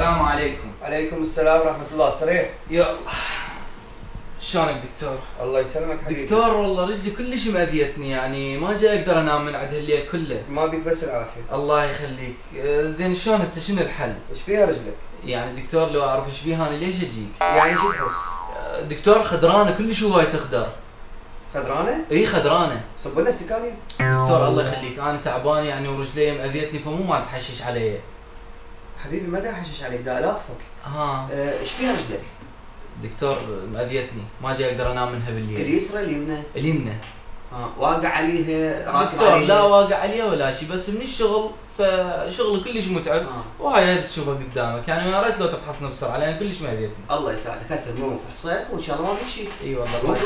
السلام عليكم. عليكم السلام ورحمة الله. استريح يا الله شلونك دكتور؟ الله يسلمك حبيبي. دكتور والله رجلي كلش مأذيتني يعني ما جاي أقدر أنام من عند هالليل كله. ما بيك بس العافية. الله يخليك. آه، زين شلون هسه؟ شنو الحل؟ إيش فيها رجلك؟ يعني دكتور لو أعرف إيش بيها أنا ليش أجيك؟ يعني شو تحس؟ آه، دكتور خضرانه كلش هواي تخضر خضرانة؟ إي خضرانه صب لنا دكتور الله يخليك. أنا تعبان يعني ورجلي مأذيتني فمو ما تحشش علي. حبيبي ما دا أحشش عليك دا الاطفك ها آه، إيش فيها رجلك؟ دكتور مأذيتني ما جاي أقدر أنام منها بالليل. اليسرى اليمنى؟ اليمنى. ها واقع عليها راكب دكتور عليها لا واقع عليها ولا شيء بس من الشغل فشغله كلش متعب. آه. وهاي هاي تشوفها قدامك يعني يا ريت لو تفحصنا بسرعة لأن كلش مأذيتني. الله يساعدك هسه نقوم نفحصك وإن شاء الله ما فيك شيء. إي والله.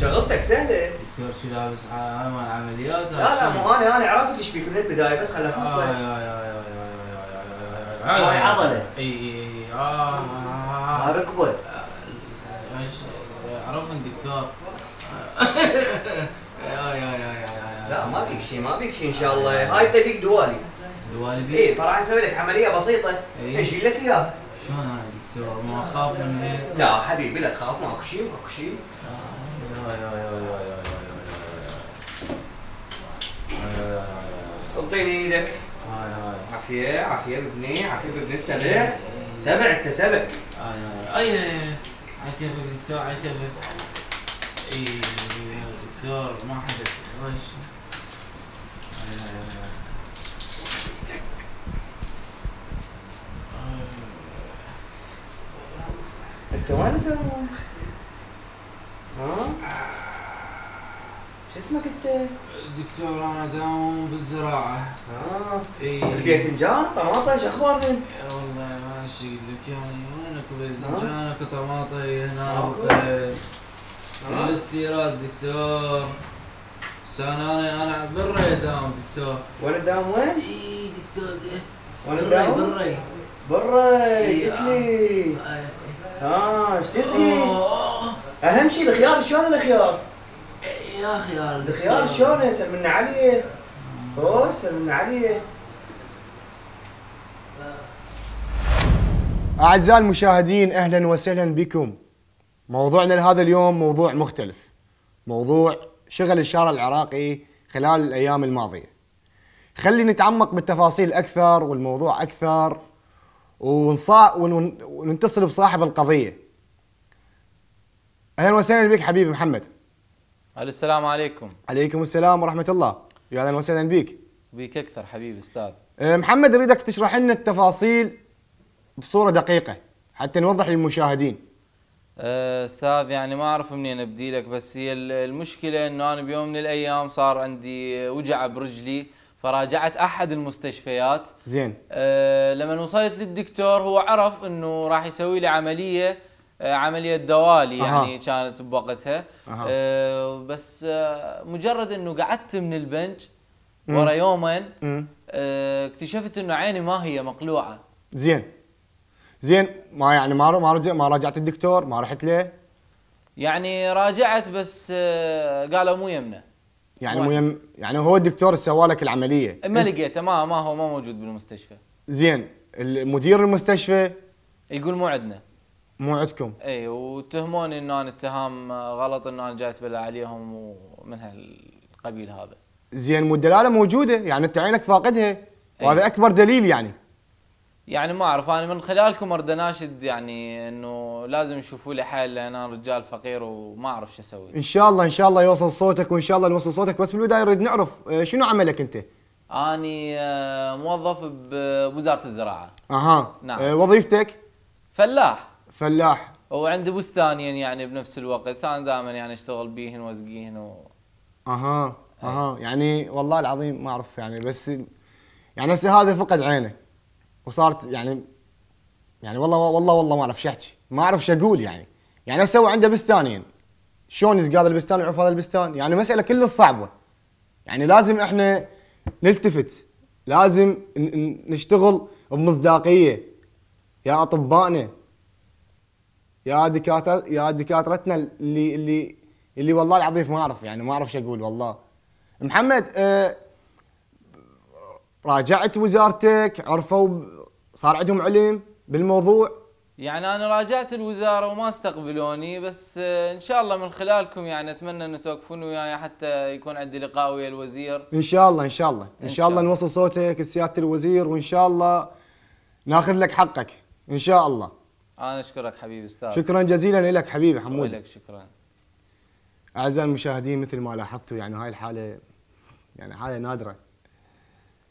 شغلتك سهلة. دكتور شو لابس؟ عمل عمليات؟ لا لا مو أنا أنا عرفت إيش بيك من البداية بس خلنا آه، افحصك هاي هاي عضلة. إي إي إي آه ها ركبة عرفت دكتور. يا يا يا يا لا ما بيك شيء ما بيك شيء إن شاء الله. هاي تبيك دوالي. دوالي بي؟ إيه فراح نسوي لك عملية بسيطة. إيه. نشيل لك إياها؟ شلون هاي دكتور؟ ما أخاف من لا حبيبي لا تخاف ماكو شيء ماكو شيء يا يا يا يا يا يا أعطيني إيدك. هاي هاي عافية عافية بابني عافية بابن السبع. سبع انت سبع. أي اي على كيفك دكتور على كيفك إي دكتور ما حدث وش؟ انت وين؟ ها؟ شو اسمك انت؟ دكتور أنا داوم بالزراعة ها؟ اي الباذنجان إيش أخبارهم؟ يا والله ماشي لك يعني وينك؟ باذنجانك طماطي هنا ماكو. وقت ها؟ الاستيراد دكتور سنة أنا أنا برا داوم دكتور وين تداوم وين؟ اي دكتور إيه. وين بري تداوم؟ بري برا إي، قلت لي آه. ها إيش تسقي؟ أهم شيء الخيار شلون الخيار؟ يا خيار. الخيار شلونه؟ سلمنا عليه. خوش سلمنا عليه. أعزائي المشاهدين أهلا وسهلا بكم. موضوعنا لهذا اليوم موضوع مختلف. موضوع شغل الشارع العراقي خلال الأيام الماضية. خلي نتعمق بالتفاصيل أكثر والموضوع أكثر ونصا ون- ونتصل بصاحب القضية. أهلا وسهلا بك حبيبي محمد. السلام عليكم. عليكم السلام ورحمة الله. يا أهلا وسهلا بك. بيك أكثر حبيبي أستاذ. أه، محمد أريدك تشرح لنا التفاصيل بصورة دقيقة حتى نوضح للمشاهدين. أه، أستاذ يعني ما أعرف منين أبدي لك بس هي ال- المشكلة إنه أنا بيوم من الأيام صار عندي وجع برجلي فراجعت أحد المستشفيات. زين. أه، لما وصلت للدكتور هو عرف إنه راح يسوي لي عملية عملية دوالي. يعني كانت بوقتها أها. أه، بس أه، مجرد إنه قعدت من البنج. ورا يومين مم. أه، اكتشفت إنه عيني ما هي مقلوعة زين زين ما يعني ما ما رجع ما راجعت الدكتور ما رحت له يعني راجعت بس آه، قالوا مو يمنا يعني. مو يم يعني هو الدكتور سوى لك العملية ما لقيته ما ما هو ما موجود بالمستشفى زين مدير المستشفى يقول مو عندنا مو عندكم؟ إي واتهموني إنه أنا اتهام آه، غلط إنه أنا جاي اتبلى عليهم ومن هالقبيل هذا. زين مو الدلالة موجودة؟ يعني أنت عينك فاقدها؟ وهذا أكبر دليل يعني. يعني ما أعرف أنا من خلالكم اريد اناشد يعني إنه لازم يشوفوا لي حل لأن أنا رجال فقير وما أعرف شو أسوي. إن شاء الله إن شاء الله يوصل صوتك وإن شاء الله نوصل صوتك. بس بالبداية نريد نعرف آه، شنو عملك أنت؟ أني آه، موظف بوزارة الزراعة. أها. نعم. وظيفتك؟ فلاح. فلاح. وعندي بستانين يعني بنفس الوقت. أنا دائما يعني أشتغل بيهن واسقيهن و... أها أها. يعني والله العظيم ما أعرف يعني بس يعني هسه هذا فقد عينه. وصارت يعني يعني والله والله والله ما أعرف شو أحكي. ما أعرف شو أقول يعني. يعني هسه هو عنده بستانين شلون يسقى هذا البستان ويعرف هذا البستان؟ يعني مسألة كلش صعبة. يعني لازم إحنا نلتفت. لازم نشتغل بمصداقية. يا أطبائنا يا دكاتره يا دكاترتنا اللي اللي اللي والله العظيم ما أعرف يعني ما أعرف شو أقول والله. محمد آه راجعت وزارتك عرفوا صار عندهم علم بالموضوع؟ يعني أنا راجعت الوزارة وما استقبلوني بس آه، إن شاء الله من خلالكم يعني أتمنى إنه توقفون وياي حتى يكون عندي لقاء ويا الوزير. إن شاء الله إن شاء الله. إن إن شاء شاء الله. الله. نوصل صوتك لسياده الوزير وإن شاء الله ناخذ لك حقك. إن شاء الله. أنا أشكرك حبيبي أستاذ. شكرا جزيلا لك حبيبي حمود ولك شكرا. أعزائي المشاهدين مثل ما لاحظتوا يعني هاي الحالة يعني حالة نادرة.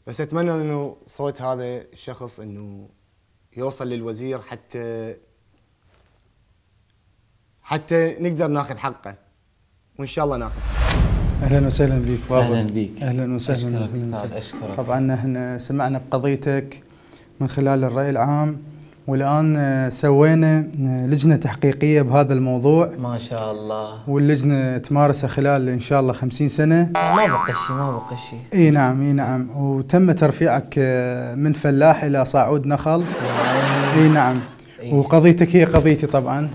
بس أتمنى إنه صوت هذا الشخص إنه يوصل للوزير حتى حتى نقدر ناخذ حقه. وإن شاء الله ناخذ أهلا وسهلا بك بابا أهلا بيك. أهلا وسهلا أشكرك أهلاً أستاذ وسهلاً. أشكرك. طبعا إحنا سمعنا بقضيتك من خلال الرأي العام. والآن آه، سوينا آه، لجنة تحقيقية بهذا الموضوع. ما شاء الله. واللجنة تمارسه خلال إن شاء الله 50 سنة. ما بقى شيء ما بقى شيء إي نعم إي نعم. وتم ترفيعك آه، من فلاح إلى صاعود نخل. إي نعم. إيه. وقضيتك هي قضيتي طبعا.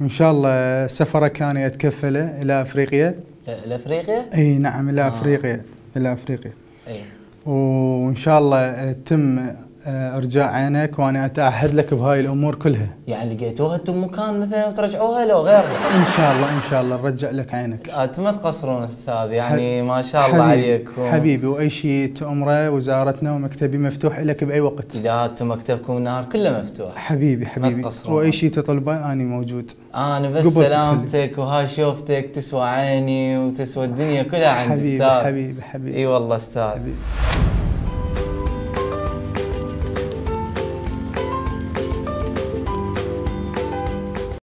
وان شاء الله سفرك كان يتكفله إلى أفريقيا. لافريقيا؟ إي نعم إلى آه. أفريقيا إلى أفريقيا. إي. وإن شاء الله يتم آه، ارجاع عينك وأنا اتعهد لك بهاي الأمور كلها. يعني لقيتوها أنتم مكان مثلا وترجعوها لو غيرها؟ إن شاء الله إن شاء الله نرجع لك عينك. أنتم ما تقصرون أستاذ يعني ما شاء الله حبيبي عليكم. حبيبي وأي شيء تؤمره وزارتنا ومكتبي مفتوح لك بأي وقت. لا أنتم مكتبكم النهار كله مفتوح. حبيبي حبيبي. تقصرون. وأي شيء تطلبه أنا موجود. أنا بس. سلامتك وهاي شوفتك تسوى عيني وتسوى الدنيا كلها عند حبيبي أستاذ. حبيبي حبيبي. إي والله أستاذ. حبيبي.